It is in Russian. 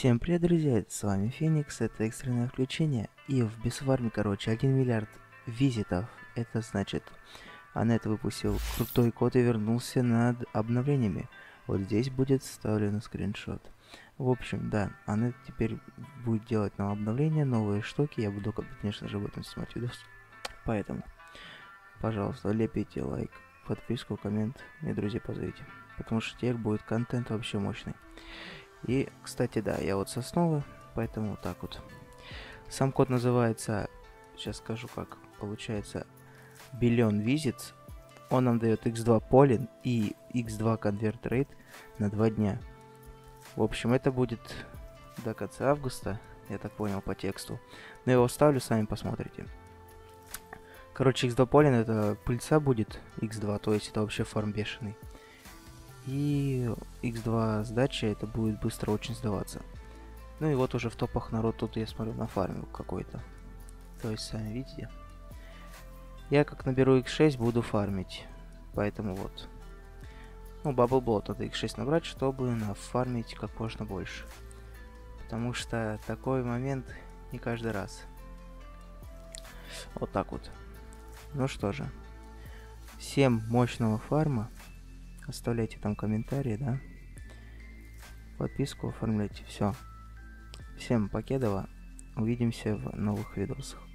Всем привет, друзья, с вами Феникс, это экстренное включение, и в Бесфарме, короче, 1 миллиард визитов, это значит, Анет выпустил крутой код и вернулся над обновлениями. Вот здесь будет вставлен скриншот. В общем, да, Анет теперь будет делать нам обновления, новые штуки, я буду, конечно же, об этом снимать видос. Поэтому, пожалуйста, лепите лайк, подписку, коммент, и друзья позовите, потому что теперь будет контент вообще мощный. И, кстати, да, я вот с основы, поэтому вот так вот. Сам код называется, сейчас скажу как, получается, Billion Visits. Он нам дает x2 Pollen и x2 Convert Rate на 2 дня. В общем, это будет до конца августа, я так понял по тексту. Но я его ставлю, сами посмотрите. Короче, x2 Pollen это пыльца будет x2, то есть это вообще фарм бешеный. И x2 сдача, это будет быстро очень сдаваться. Ну и вот уже в топах народ тут, я смотрю, на фарме какой-то. То есть, сами видите. Я как наберу x6, буду фармить. Поэтому вот. Ну, Bubble надо x6 набрать, чтобы нафармить как можно больше. Потому что такой момент не каждый раз. Вот так вот. Ну что же. Всем мощного фарма. Оставляйте там комментарии, да. Подписку оформляйте. Все. Всем покедова. Увидимся в новых видосах.